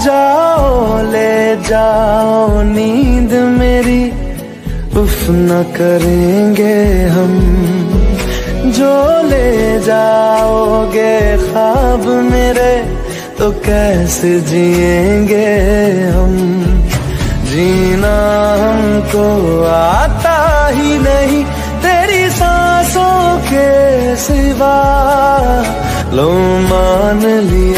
जाओ, ले जाओ, नींद मेरी। उफ, न करेंगे हम। जो ले जाओगे ख्वाब मेरे तो कैसे जिएँगे हम? जीना हमको आता ही नहीं, तेरी सांसों के सिवा। लो, मान ली